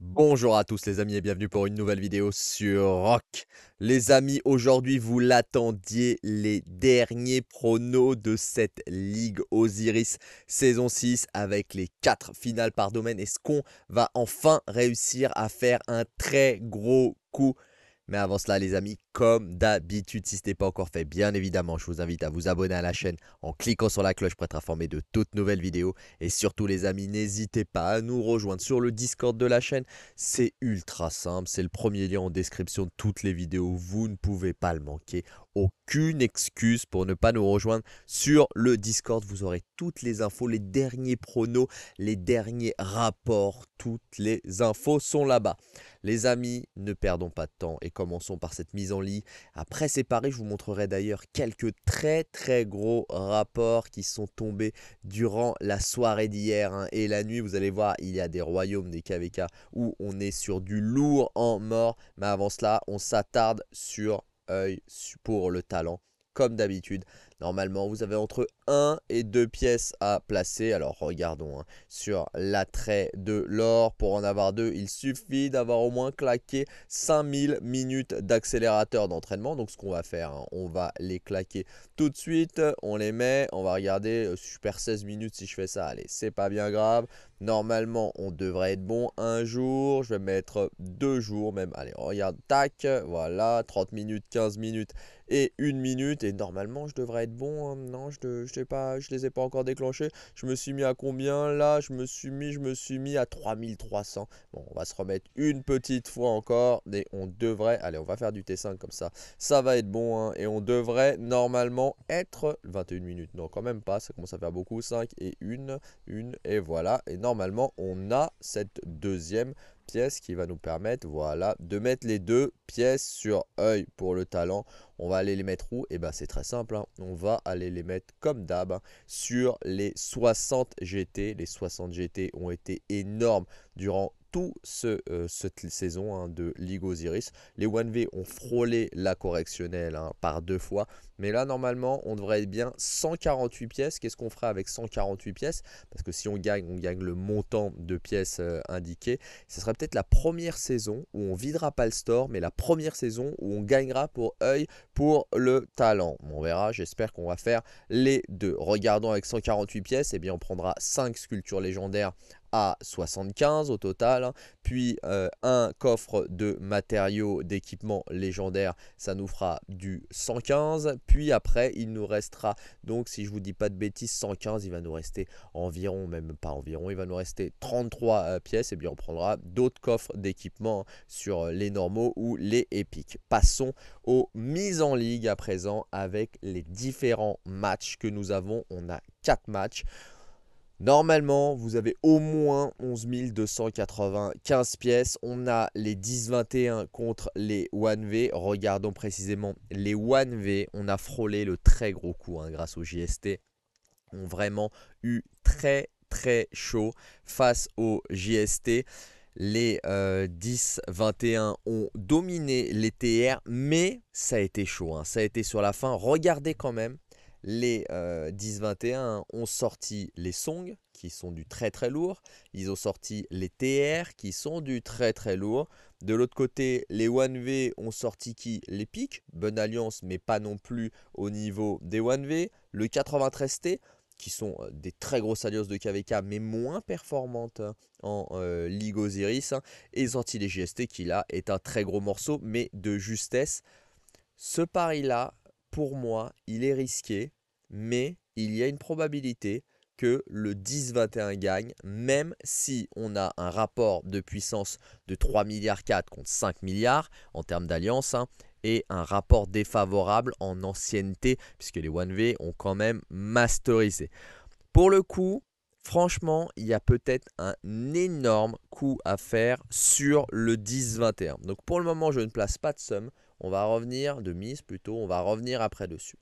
Bonjour à tous les amis et bienvenue pour une nouvelle vidéo sur Rock. Les amis, aujourd'hui vous l'attendiez, les derniers pronos de cette Ligue Osiris saison 6 avec les 4 finales par domaine. Est-ce qu'on va enfin réussir à faire un très gros coup mais avant cela, les amis, comme d'habitude, si ce n'est pas encore fait, bien évidemment, je vous invite à vous abonner à la chaîne en cliquant sur la cloche pour être informé de toutes nouvelles vidéos. Et surtout, les amis, n'hésitez pas à nous rejoindre sur le Discord de la chaîne. C'est ultra simple, c'est le premier lien en description de toutes les vidéos. Vous ne pouvez pas le manquer aucune excuse pour ne pas nous rejoindre sur le Discord. Vous aurez toutes les infos, les derniers pronos, les derniers rapports. Toutes les infos sont là-bas. Les amis, ne perdons pas de temps et commençons par cette mise en lit. Après paris, je vous montrerai d'ailleurs quelques très très gros rapports qui sont tombés durant la soirée d'hier hein. et la nuit. Vous allez voir, il y a des royaumes, des KVK où on est sur du lourd en mort. Mais avant cela, on s'attarde sur œil pour le talent, comme d'habitude. Normalement, vous avez entre 1 et 2 pièces à placer. Alors, regardons hein, sur l'attrait de l'or. Pour en avoir deux, il suffit d'avoir au moins claqué 5000 minutes d'accélérateur d'entraînement. Donc, ce qu'on va faire, hein, on va les claquer tout de suite. On les met. On va regarder. Euh, super 16 minutes si je fais ça. Allez, c'est pas bien grave. Normalement, on devrait être bon un jour. Je vais mettre deux jours même. Allez, regarde. Tac. Voilà. 30 minutes, 15 minutes et une minute. Et normalement, je devrais être bon. Hein. Non, je ne sais pas, je les ai pas encore déclenchés. Je me suis mis à combien là? Je me suis mis, je me suis mis à 3300. Bon, on va se remettre une petite fois encore. Et on devrait, allez, on va faire du T5 comme ça. Ça va être bon. Hein. et on devrait normalement être 21 minutes. Non, quand même pas. Ça commence à faire beaucoup. 5 et une, une et voilà. Et normalement, on a cette deuxième pièce qui va nous permettre voilà, de mettre les deux pièces sur œil pour le talent. On va aller les mettre où? Et eh ben c'est très simple, hein. on va aller les mettre comme d'hab hein, sur les 60 GT. Les 60 GT ont été énormes durant tout euh, cette saison hein, de Ligue Osiris. Les 1V ont frôlé la correctionnelle hein, par deux fois. Mais là, normalement, on devrait être bien 148 pièces. Qu'est-ce qu'on ferait avec 148 pièces? Parce que si on gagne, on gagne le montant de pièces euh, indiqué. Ce sera peut-être la première saison où on videra pas le store, mais la première saison où on gagnera pour œil pour le talent. On verra, j'espère qu'on va faire les deux. Regardons avec 148 pièces, eh bien on prendra 5 sculptures légendaires à 75 au total. Puis euh, un coffre de matériaux d'équipement légendaire, ça nous fera du 115. Puis après, il nous restera, donc si je vous dis pas de bêtises, 115, il va nous rester environ, même pas environ, il va nous rester 33 euh, pièces. Et bien on prendra d'autres coffres d'équipement sur les normaux ou les épiques. Passons aux mises en ligue à présent avec les différents matchs que nous avons. On a 4 matchs. Normalement, vous avez au moins 11 295 pièces. On a les 10-21 contre les 1V. Regardons précisément les 1V. On a frôlé le très gros coup hein, grâce au JST. ont vraiment eu très très chaud face au JST. Les 10-21 euh, ont dominé les TR, mais ça a été chaud. Hein. Ça a été sur la fin. Regardez quand même les 10-21 euh, ont sorti les Song qui sont du très très lourd. Ils ont sorti les TR qui sont du très très lourd. De l'autre côté, les 1V ont sorti qui? Les pics. Bonne alliance, mais pas non plus au niveau des 1V. Le 93T, qui sont euh, des très grosses alliances de KVK, mais moins performantes hein, en euh, Osiris. Hein. Et les GST, qui là est un très gros morceau, mais de justesse. Ce pari-là, pour moi, il est risqué, mais il y a une probabilité que le 10-21 gagne, même si on a un rapport de puissance de 3 milliards 4 contre 5 milliards en termes d'alliance, hein, et un rapport défavorable en ancienneté, puisque les 1V ont quand même masterisé. Pour le coup, franchement, il y a peut-être un énorme coup à faire sur le 10-21. Donc pour le moment, je ne place pas de somme. On va revenir, de mise plutôt, on va revenir après dessus.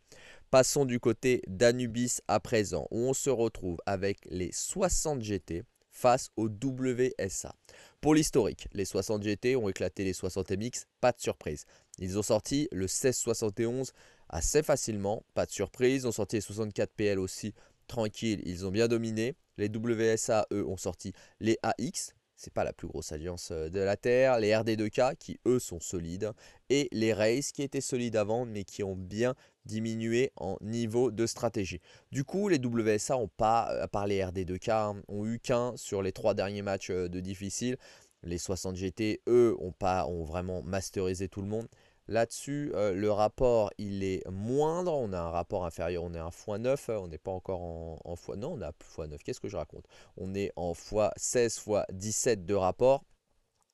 Passons du côté d'Anubis à présent, où on se retrouve avec les 60 GT face au WSA. Pour l'historique, les 60 GT ont éclaté les 60 MX, pas de surprise. Ils ont sorti le 1671 assez facilement, pas de surprise. Ils ont sorti les 64 PL aussi, tranquille, ils ont bien dominé. Les WSA, eux, ont sorti les AX, c'est pas la plus grosse alliance euh, de la Terre, les RD2K qui eux sont solides, et les Race qui étaient solides avant mais qui ont bien diminué en niveau de stratégie. Du coup, les WSA ont pas, à part les RD2K, hein, ont eu qu'un sur les trois derniers matchs euh, de difficile. Les 60 GT, eux, ont, pas, ont vraiment masterisé tout le monde. Là-dessus, euh, le rapport, il est moindre. On a un rapport inférieur, on est à x9. On n'est pas encore en, en x... Non, on a x9. Qu'est-ce que je raconte? On est en x16, x17 de rapport.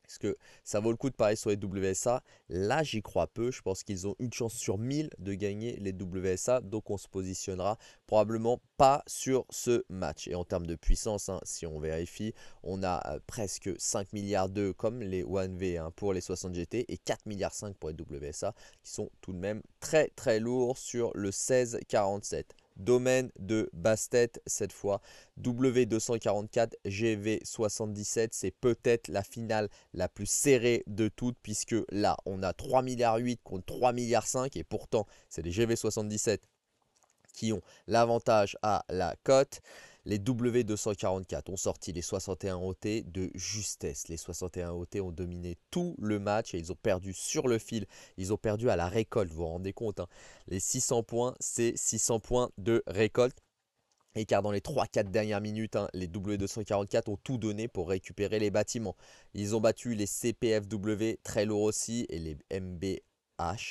Est-ce que ça vaut le coup de parier sur les WSA Là, j'y crois peu. Je pense qu'ils ont une chance sur 1000 de gagner les WSA. Donc, on se positionnera probablement pas sur ce match. Et en termes de puissance, hein, si on vérifie, on a euh, presque 5 milliards 2 comme les 1V hein, pour les 60 GT et 4 milliards 5 pour les WSA qui sont tout de même très très lourds sur le 16-47 domaine de Bastet cette fois. W244 GV77, c'est peut-être la finale la plus serrée de toutes puisque là, on a 3 milliards 8 contre 3 milliards 5 et pourtant, c'est les GV77 qui ont l'avantage à la cote. Les W244 ont sorti les 61 OT de justesse. Les 61 OT ont dominé tout le match et ils ont perdu sur le fil. Ils ont perdu à la récolte, vous vous rendez compte. Hein. Les 600 points, c'est 600 points de récolte. Et car dans les 3-4 dernières minutes, hein, les W244 ont tout donné pour récupérer les bâtiments. Ils ont battu les CPFW, très lourds aussi, et les MB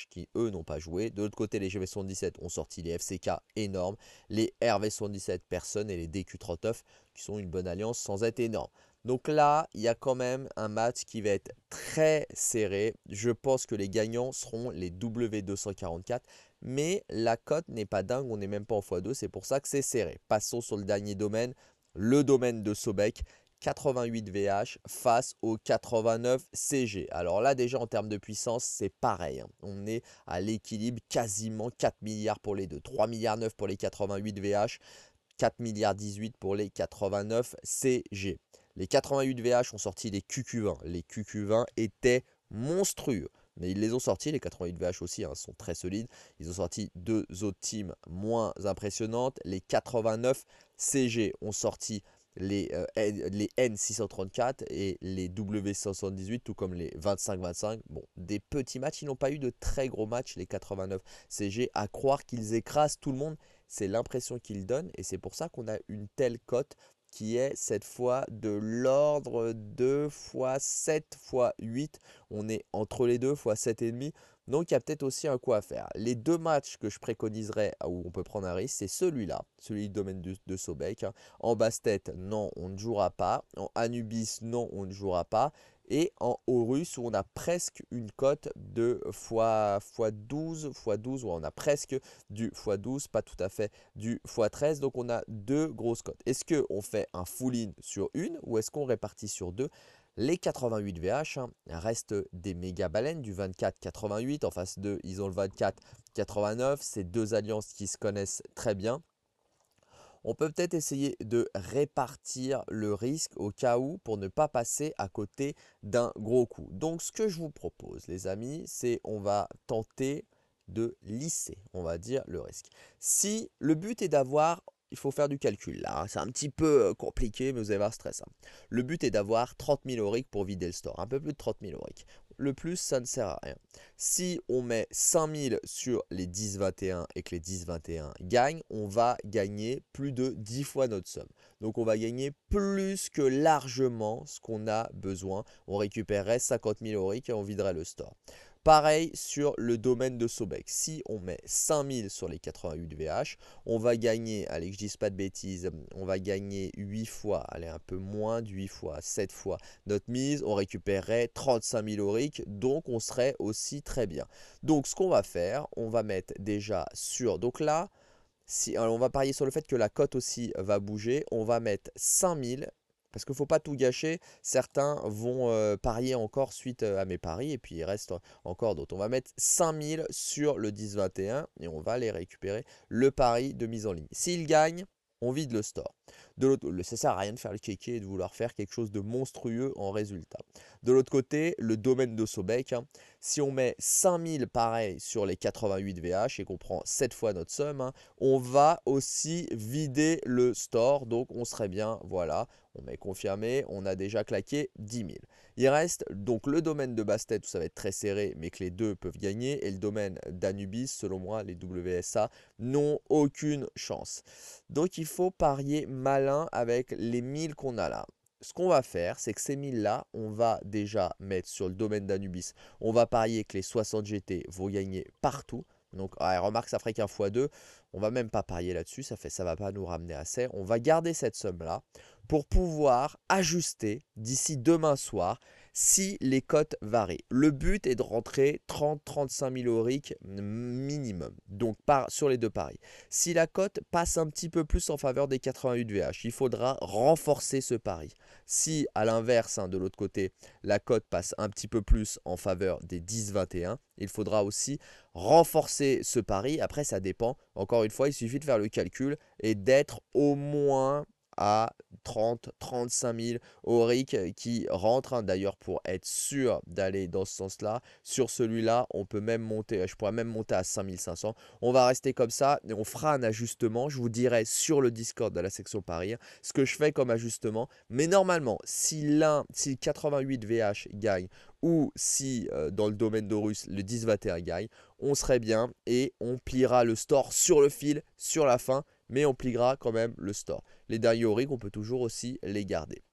qui eux n'ont pas joué. De l'autre côté, les GV77 ont sorti les FCK énormes, les RV77 personnes et les DQ39 qui sont une bonne alliance sans être énormes. Donc là, il y a quand même un match qui va être très serré. Je pense que les gagnants seront les W244. Mais la cote n'est pas dingue, on n'est même pas en x2, c'est pour ça que c'est serré. Passons sur le dernier domaine, le domaine de Sobek. 88 VH face au 89 CG. Alors là déjà en termes de puissance c'est pareil. Hein. On est à l'équilibre quasiment 4 milliards pour les deux. 3 milliards 9 pour les 88 VH. 4 milliards 18 pour les 89 CG. Les 88 VH ont sorti les QQ20. Les QQ20 étaient monstrueux. Mais ils les ont sortis, les 88 VH aussi hein, sont très solides. Ils ont sorti deux autres teams moins impressionnantes. Les 89 CG ont sorti les, euh, les N634 et les W178, tout comme les 25-25. Bon, des petits matchs, ils n'ont pas eu de très gros matchs, les 89 CG, à croire qu'ils écrasent tout le monde. C'est l'impression qu'ils donnent et c'est pour ça qu'on a une telle cote qui est cette fois de l'ordre de x 7 x 8. On est entre les deux x 7,5. Donc il y a peut-être aussi un coup à faire. Les deux matchs que je préconiserais où on peut prendre un risque, c'est celui-là, celui du domaine de, de Sobek. Hein. En basse-tête, non, on ne jouera pas. En Anubis, non, on ne jouera pas. Et en Horus, où on a presque une cote de x12, x12, où on a presque du x12, pas tout à fait du x13. Donc on a deux grosses cotes. Est-ce qu'on fait un full-in sur une ou est-ce qu'on répartit sur deux? Les 88 VH hein, restent des méga baleines du 24-88. En face d'eux, ils ont le 24-89. C'est deux alliances qui se connaissent très bien. On peut peut-être essayer de répartir le risque au cas où pour ne pas passer à côté d'un gros coup. Donc ce que je vous propose les amis, c'est on va tenter de lisser, on va dire, le risque. Si le but est d'avoir il faut faire du calcul là. Hein. C'est un petit peu euh, compliqué, mais vous allez voir, c'est très simple. Le but est d'avoir 30 000 auric pour vider le store. Un peu plus de 30 000 auric. Le plus, ça ne sert à rien. Si on met 5 000 sur les 10-21 et que les 10-21 gagnent, on va gagner plus de 10 fois notre somme. Donc on va gagner plus que largement ce qu'on a besoin. On récupérerait 50 000 auric et on viderait le store. Pareil sur le domaine de Sobek. Si on met 5000 sur les 88 VH, on va gagner, allez que je dise pas de bêtises, on va gagner 8 fois, allez un peu moins de 8 fois, 7 fois notre mise, on récupérerait 35 000 auric, donc on serait aussi très bien. Donc ce qu'on va faire, on va mettre déjà sur, donc là, si, on va parier sur le fait que la cote aussi va bouger, on va mettre 5000 parce qu'il ne faut pas tout gâcher. Certains vont euh, parier encore suite euh, à mes paris et puis il reste encore d'autres. On va mettre 5000 sur le 10-21 et on va aller récupérer le pari de mise en ligne. S'il gagne, on vide le store. De l'autre, ça sert à rien de faire le kéké et de vouloir faire quelque chose de monstrueux en résultat. De l'autre côté, le domaine de Sobek, hein, si on met 5000 pareil sur les 88 VH et qu'on prend 7 fois notre somme, hein, on va aussi vider le store. Donc on serait bien, voilà, on met confirmé, on a déjà claqué 10 000. Il reste donc le domaine de Bastet où ça va être très serré mais que les deux peuvent gagner et le domaine d'Anubis, selon moi les WSA n'ont aucune chance. Donc il faut parier malin avec les 1000 qu'on a là ce qu'on va faire, c'est que ces 1000 là, on va déjà mettre sur le domaine d'Anubis. On va parier que les 60 GT vont gagner partout. Donc, remarque, ça ferait qu'un x2. On va même pas parier là-dessus, ça fait, ça va pas nous ramener assez. On va garder cette somme-là pour pouvoir ajuster d'ici demain soir si les cotes varient. Le but est de rentrer 30-35 000 auric minimum, donc par, sur les deux paris. Si la cote passe un petit peu plus en faveur des 88 VH, il faudra renforcer ce pari. Si à l'inverse, hein, de l'autre côté, la cote passe un petit peu plus en faveur des 10-21, il faudra aussi renforcer ce pari. Après, ça dépend. Encore une fois, il suffit de faire le calcul et d'être au moins à 30, 35 000 auric qui rentrent. Hein, d'ailleurs, pour être sûr d'aller dans ce sens-là, sur celui-là, on peut même monter, je pourrais même monter à 5500. On va rester comme ça et on fera un ajustement. Je vous dirai sur le Discord de la section Paris ce que je fais comme ajustement. Mais normalement, si l'un, si 88 VH gagne ou si euh, dans le domaine d'Horus le 10-21 gagne, on serait bien et on pliera le store sur le fil, sur la fin mais on pliera quand même le store. Les derniers on peut toujours aussi les garder.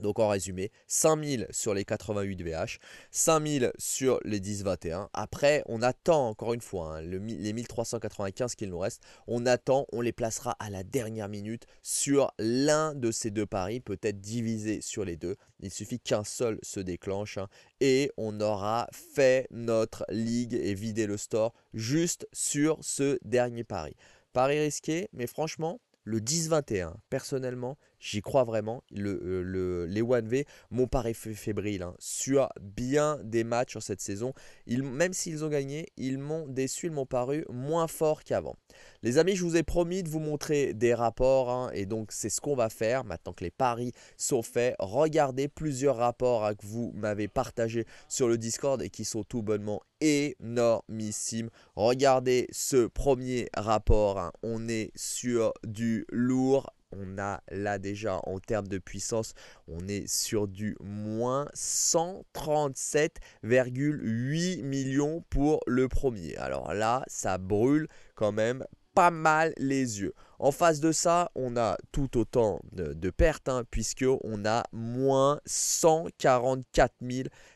Donc en résumé, 5000 sur les 88 VH, 5000 sur les 10-21. Après, on attend encore une fois hein, les 1395 qu'il nous reste. On attend, on les placera à la dernière minute sur l'un de ces deux paris, peut-être divisé sur les deux. Il suffit qu'un seul se déclenche hein, et on aura fait notre ligue et vidé le store juste sur ce dernier pari. Paris risqué, mais franchement, le 10-21, personnellement, j'y crois vraiment. Le, euh, les 1V m'ont paru fébrile hein. sur bien des matchs sur cette saison. Même s'ils ont gagné, ils m'ont déçu, ils m'ont paru moins forts qu'avant. Les amis, je vous ai promis de vous montrer des rapports hein, et donc c'est ce qu'on va faire maintenant que les paris sont faits. Regardez plusieurs rapports hein, que vous m'avez partagés sur le Discord et qui sont tout bonnement énormissimes. Regardez ce premier rapport, on est sur du lourd on a là déjà en termes de puissance, on est sur du moins 137,8 millions pour le premier. Alors là, ça brûle quand même pas mal les yeux. En face de ça, on a tout autant de, pertes, hein, puisqu'on a moins 144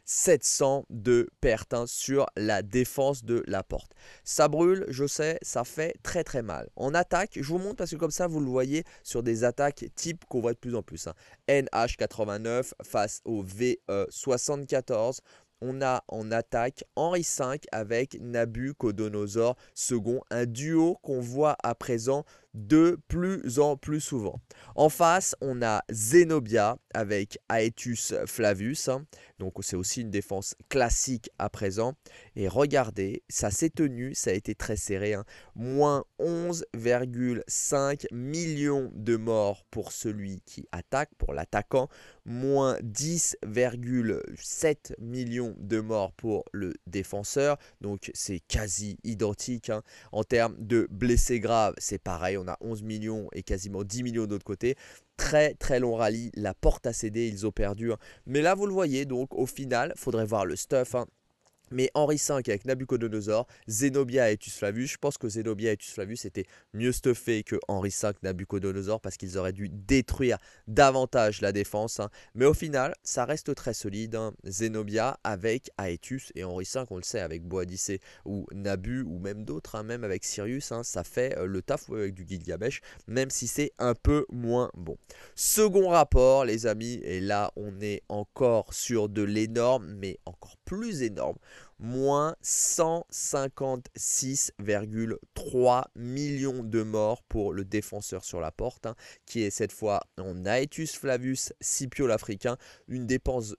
700 de pertes hein, sur la défense de la porte. Ça brûle, je sais, ça fait très très mal. En attaque, je vous montre parce que comme ça, vous le voyez sur des attaques type qu'on voit de plus en plus. Hein. NH89 face au VE74 on a en attaque Henri V avec Nabucodonosor II, un duo qu'on voit à présent de plus en plus souvent. En face, on a Zenobia avec Aetus Flavius. Hein. Donc c'est aussi une défense classique à présent. Et regardez, ça s'est tenu, ça a été très serré. Hein. Moins 11,5 millions de morts pour celui qui attaque, pour l'attaquant. Moins 10,7 millions de morts pour le défenseur. Donc c'est quasi identique. Hein. En termes de blessés graves, c'est pareil. On a 11 millions et quasiment 10 millions d'autre côté. Très très long rallye, la porte a cédé, ils ont perdu. Hein. Mais là vous le voyez, donc au final, faudrait voir le stuff. Hein. Mais Henri V avec Nabucodonosor, Zenobia et Etus Flavius, je pense que Zenobia et Etus Flavius étaient mieux stuffés que Henri V, Nabucodonosor parce qu'ils auraient dû détruire davantage la défense. Hein. Mais au final, ça reste très solide. Hein. Zenobia avec Aetus et Henri V, on le sait, avec Boadicée ou Nabu ou même d'autres, hein, même avec Sirius, ça fait euh, le taf avec du Gilgamesh, même si c'est un peu moins bon. Second rapport, les amis, et là on est encore sur de l'énorme, mais encore plus énorme moins 156,3 millions de morts pour le défenseur sur la porte, hein, qui est cette fois en Aetus Flavius Scipio l'Africain, une,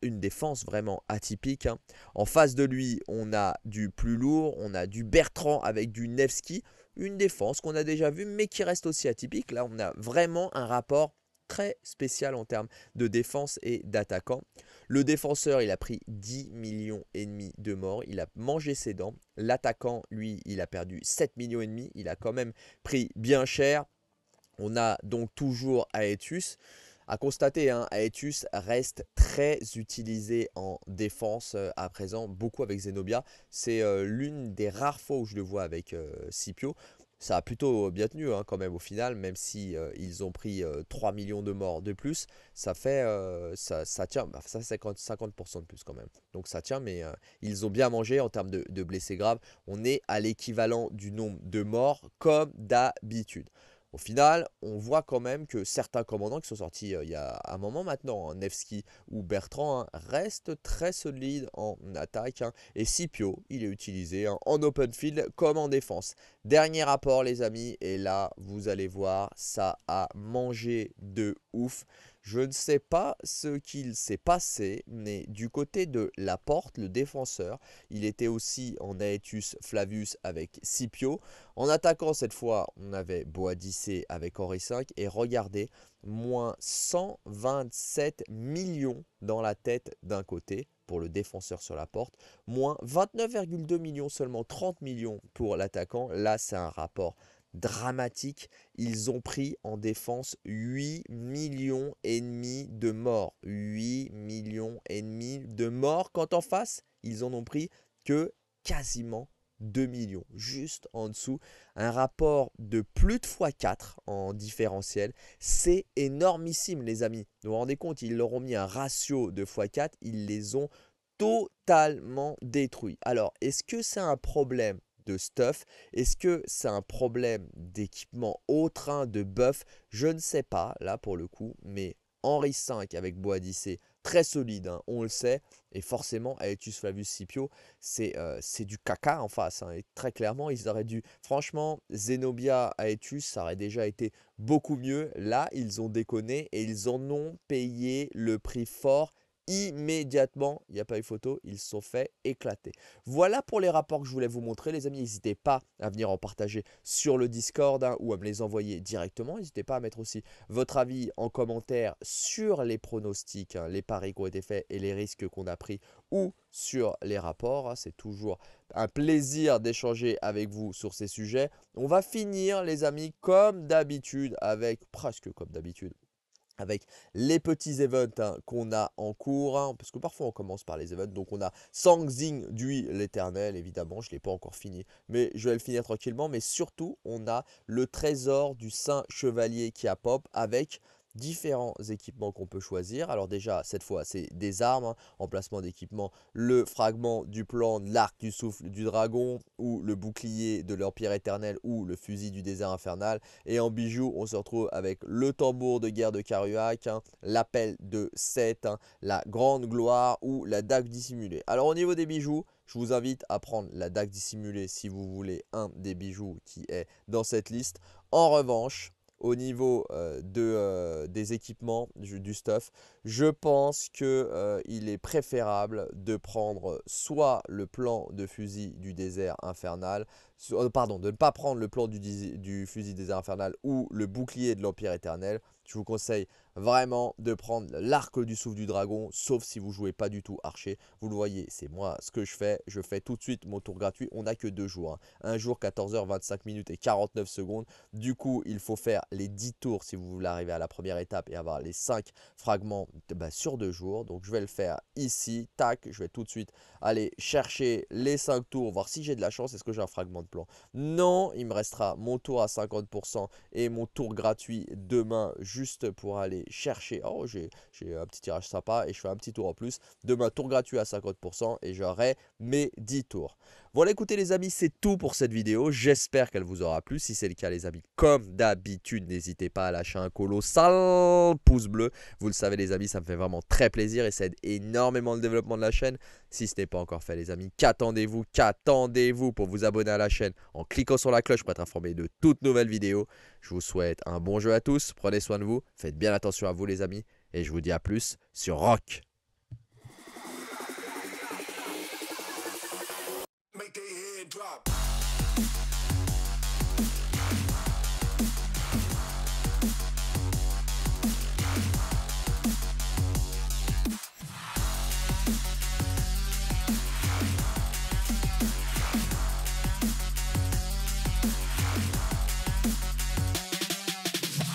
une défense vraiment atypique. Hein. En face de lui, on a du plus lourd, on a du Bertrand avec du Nevsky, une défense qu'on a déjà vue, mais qui reste aussi atypique. Là, on a vraiment un rapport très spécial en termes de défense et d'attaquant. Le défenseur, il a pris 10 millions et demi de morts, il a mangé ses dents. L'attaquant, lui, il a perdu 7 millions et demi, il a quand même pris bien cher. On a donc toujours Aetius. À constater, hein, reste très utilisé en défense euh, à présent, beaucoup avec Zenobia. C'est euh, l'une des rares fois où je le vois avec euh, Scipio ça a plutôt bien tenu hein, quand même au final, même si euh, ils ont pris 3 euh, millions de morts de plus, ça fait euh, ça, tient, bah, ça 50, 50% de plus quand même. Donc ça tient, mais ils ont bien mangé en termes de blessés graves. On est à l'équivalent du nombre de morts comme d'habitude. Au final, on voit quand même que certains commandants qui sont sortis euh, il y a un moment maintenant, hein, Nevsky ou Bertrand, hein, restent très solides en attaque. Hein. et Scipio, il est utilisé en open field comme en défense. Dernier rapport les amis, et là vous allez voir, ça a mangé de ouf. Je ne sais pas ce qu'il s'est passé, mais du côté de la porte, le défenseur, il était aussi en Aetius Flavius avec Scipio. En attaquant cette fois, on avait Boadicée avec Henri V. Et regardez, moins 127 millions dans la tête d'un côté pour le défenseur sur la porte, moins 29,2 millions, seulement 30 millions pour l'attaquant. Là, c'est un rapport dramatique. Ils ont pris en défense 8 millions et demi de morts. 8 millions et demi de morts. Quand en face, ils en ont pris que quasiment 2 millions, juste en dessous. Un rapport de plus de x4 en différentiel. C'est énormissime, les amis. Vous vous rendez compte, ils leur ont mis un ratio de x4. Ils les ont totalement détruits. Alors, est-ce que c'est un problème stuff. Est-ce que c'est un problème d'équipement au train de buff? Je ne sais pas, là pour le coup, mais Henri V avec Boadicée, très solide, hein, on le sait. Et forcément, Aetius Flavius Scipio, euh, c'est du caca en face. Hein, et très clairement, ils auraient dû... Franchement, Zenobia, Aetius, ça aurait déjà été beaucoup mieux. Là, ils ont déconné et ils en ont payé le prix fort immédiatement, il n'y a pas eu photo, ils se sont fait éclater. Voilà pour les rapports que je voulais vous montrer les amis, n'hésitez pas à venir en partager sur le Discord hein, ou à me les envoyer directement, n'hésitez pas à mettre aussi votre avis en commentaire sur les pronostics, hein, les paris qui ont été faits et les risques qu'on a pris ou sur les rapports, hein. c'est toujours un plaisir d'échanger avec vous sur ces sujets. On va finir les amis comme d'habitude avec, presque comme d'habitude, avec les petits events hein, qu'on a en cours, hein, parce que parfois on commence par les events, donc on a Sangzing du l'éternel, évidemment, je ne l'ai pas encore fini, mais je vais le finir tranquillement, mais surtout on a le trésor du Saint Chevalier qui a pop avec différents équipements qu'on peut choisir. Alors déjà, cette fois, c'est des armes, hein, emplacement d'équipement, le fragment du plan l'arc du souffle du dragon, ou le bouclier de l'Empire éternel, ou le fusil du désert infernal. Et en bijoux, on se retrouve avec le tambour de guerre de Karuak, hein, l'appel de Seth, hein, la grande gloire, ou la dague dissimulée. Alors au niveau des bijoux, je vous invite à prendre la dague dissimulée si vous voulez un des bijoux qui est dans cette liste. En revanche, au niveau euh, de, euh, des équipements, du, stuff, je pense qu'il euh, est préférable de prendre soit le plan de fusil du désert infernal, pardon, de ne pas prendre le plan du, du fusil désert infernal ou le bouclier de l'Empire éternel. Je vous conseille vraiment de prendre l'arc du souffle du dragon, sauf si vous jouez pas du tout archer. Vous le voyez, c'est moi ce que je fais. Je fais tout de suite mon tour gratuit. On n'a que deux jours. Hein. Un jour, 14h, 25 minutes et 49 secondes. Du coup, il faut faire les 10 tours si vous voulez arriver à la première étape et avoir les 5 fragments bah, sur deux jours. Donc, je vais le faire ici. Tac, je vais tout de suite aller chercher les 5 tours, voir si j'ai de la chance. Est-ce que j'ai un fragment de plan Non, il me restera mon tour à 50% et mon tour gratuit demain juste pour aller chercher. Oh, j'ai un petit tirage sympa et je fais un petit tour en plus. Demain, tour gratuit à 50% et j'aurai mes 10 tours. Voilà, écoutez les amis, c'est tout pour cette vidéo. J'espère qu'elle vous aura plu. Si c'est le cas, les amis, comme d'habitude, n'hésitez pas à lâcher un colossal pouce bleu. Vous le savez, les amis, ça me fait vraiment très plaisir et ça aide énormément le développement de la chaîne. Si ce n'est pas encore fait, les amis, qu'attendez-vous Qu'attendez-vous pour vous abonner à la chaîne en cliquant sur la cloche pour être informé de toutes nouvelles vidéos Je vous souhaite un bon jeu à tous. Prenez soin de vous. Faites bien attention à vous, les amis. Et je vous dis à plus sur Rock.